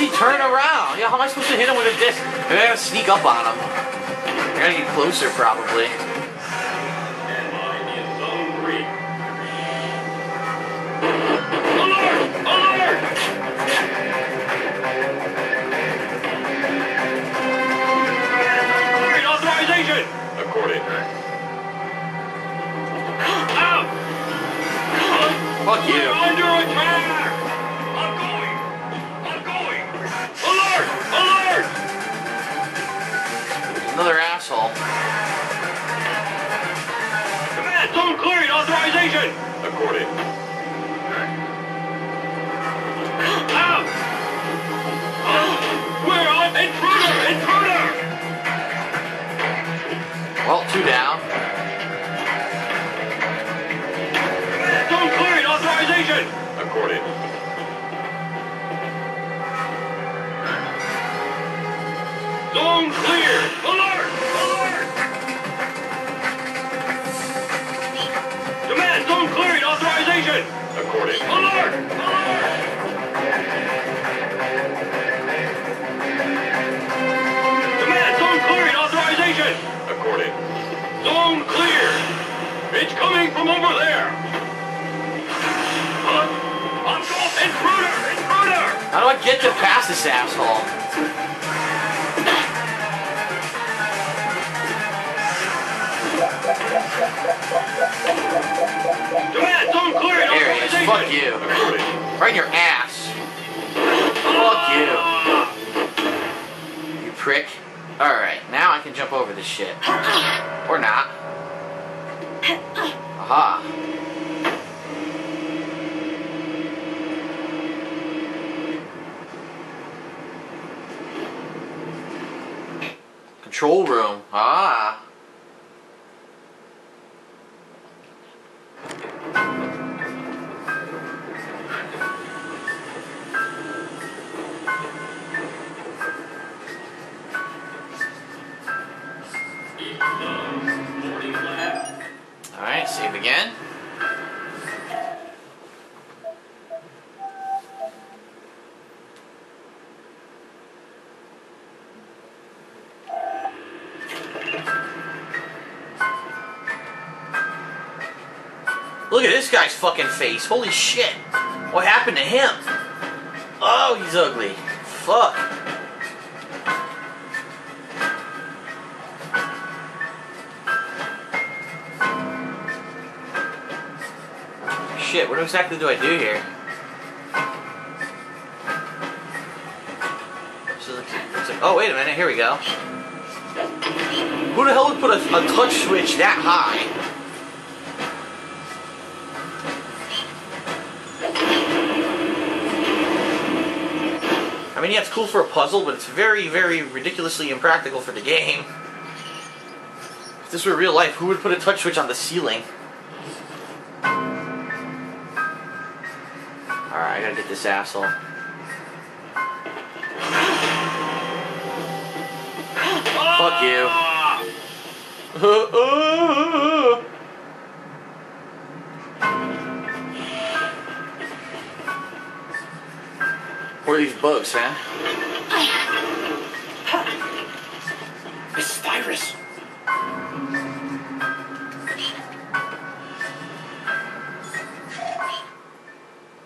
does he turn around? Yeah, how am I supposed to hit him with a disc? I gotta sneak up on him. I gotta get closer, probably. Asshole. Command, zone clearing authorization! According. Out! Oh, We're on intruder! Intruder! Well, two down. Command, zone clearing authorization! According. Zone clear! Authorization! According. Zone clear! It's coming from over there! Huh? I'm going! Intruder! Intruder! How do I get to past this asshole? Command, zone clearing There he is. Fuck you. Right in your ass. Fuck you. You prick. Alright, now I can jump over this shit. Or not. Aha. Control room. Ah. This guy's fucking face. Holy shit. What happened to him? Oh, he's ugly. Fuck. Shit, what exactly do I do here? Oh, wait a minute, here we go. Who the hell would put a, a touch switch that high? I mean, yeah, it's cool for a puzzle, but it's very, very ridiculously impractical for the game. If this were real life, who would put a touch switch on the ceiling? Alright, I gotta get this asshole. Fuck you. Where are these bugs, man? Miss Virus.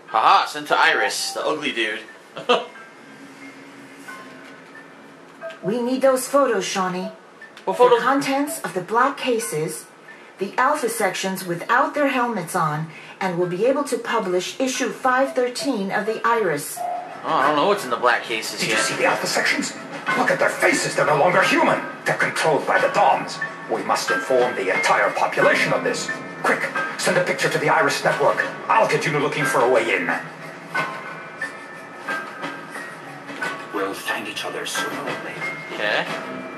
Haha, sent to Iris, the ugly dude. We need those photos, Shauni. what The contents of the black cases, the alpha sections without their helmets on, and we'll be able to publish issue 513 of the Iris. Oh, I don't know what's in the black cases here. Did you see the alpha sections? Look at their faces, they're no longer human. They're controlled by the DomZ. We must inform the entire population of this. Quick, send a picture to the Iris network. I'll get you looking for a way in. We'll find each other sooner or later. Okay.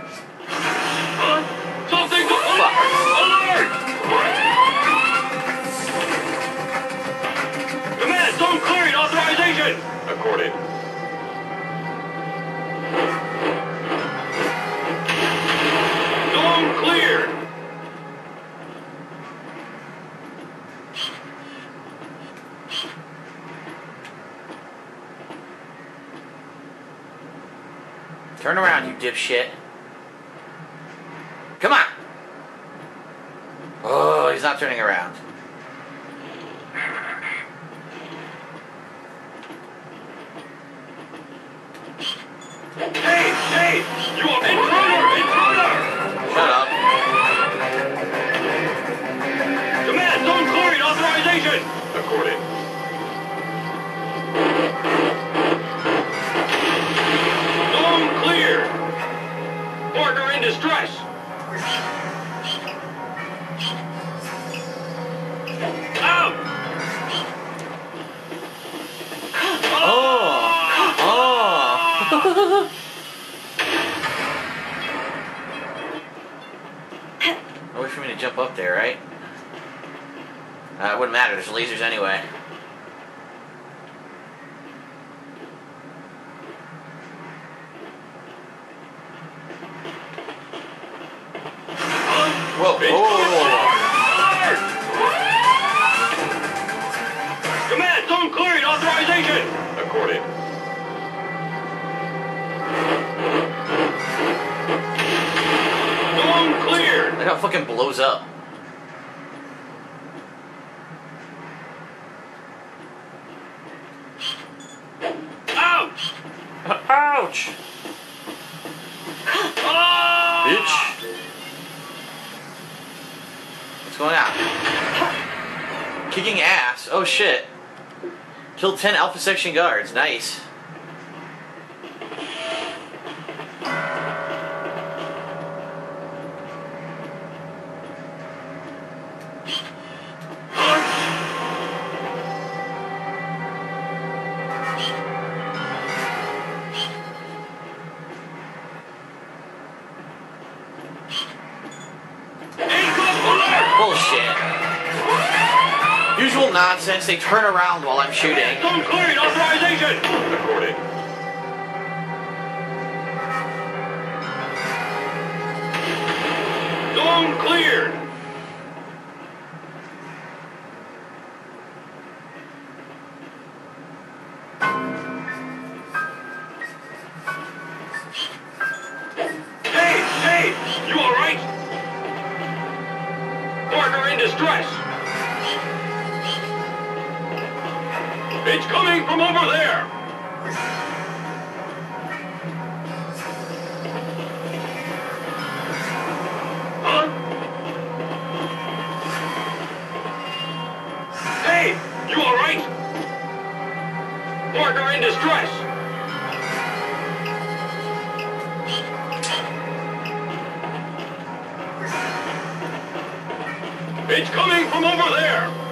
Turn around, you dipshit. Come on. Oh, he's not turning around. No way for me to jump up there, right? Uh, it wouldn't matter. There's lasers anyway. Whoa! Big Oh! Command, zone clearing authorization! According. Look how it fucking blows up. Ouch! Ouch! Ah! Bitch! What's going on? Kicking ass. Oh shit. Killed 10 Alpha Section guards. Nice. Usual nonsense. They turn around while I'm shooting. Zone clearing authorization! According. Zone cleared! Hey, hey! You alright? Partner in distress! From over there! Huh? Hey! You alright? Partner in distress! It's coming from over there!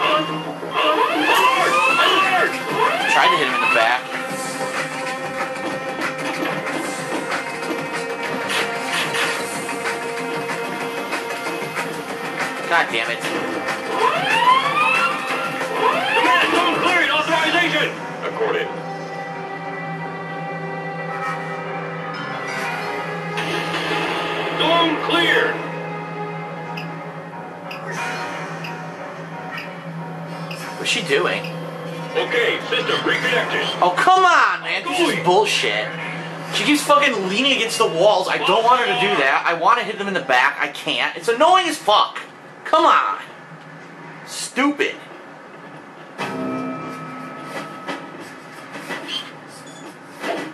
Huh? Huh? Alert! Alert! Tried to hit him in the back. God damn it. Command zone clearing authorization! According. Zone cleared! What's she doing? Okay, system reconnected. Oh, come on, man. This is bullshit. She keeps fucking leaning against the walls. I don't want her to do that. I want to hit them in the back. I can't. It's annoying as fuck. Come on. Stupid.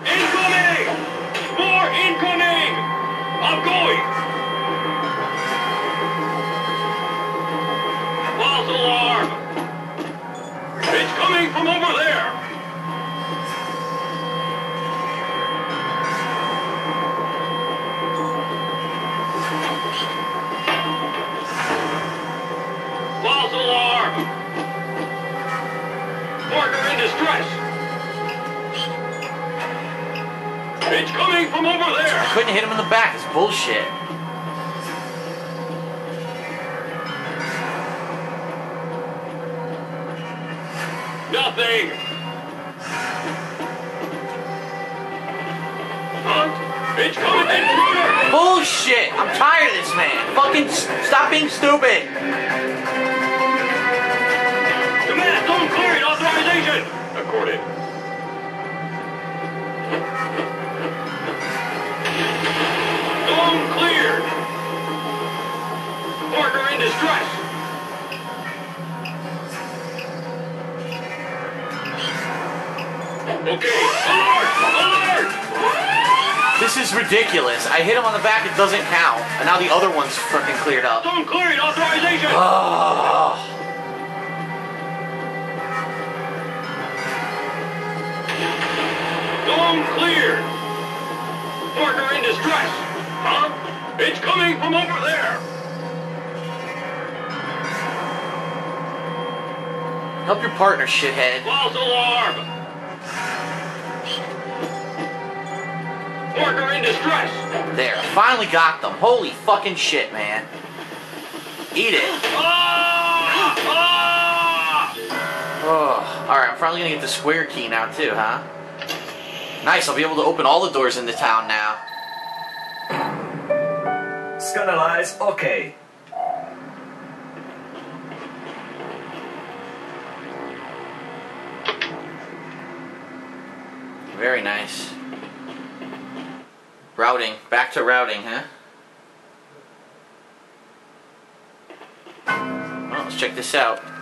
Incoming! More incoming! I'm going! Coming from over I couldn't hit him in the back. It's bullshit. Nothing! Huh? It's coming, intruder! Bullshit. I'm tired of this man. Fucking stop being stupid. Command, zone cleared, authorization. According. This is ridiculous. I hit him on the back, it doesn't count. And now the other one's freaking cleared up. Zone cleared. Authorization. Ah. Oh. Zone cleared. Partner in distress. Huh? It's coming from over there. Help your partner, shithead. False alarm. Partner in distress. There, finally got them. Holy fucking shit, man. Eat it. Ah! Ah! Oh, alright, I'm finally gonna get the square key now, too, huh? Nice, I'll be able to open all the doors in the town now. Scandalize, okay. Very nice. Routing. Back to routing, huh? Well, let's check this out.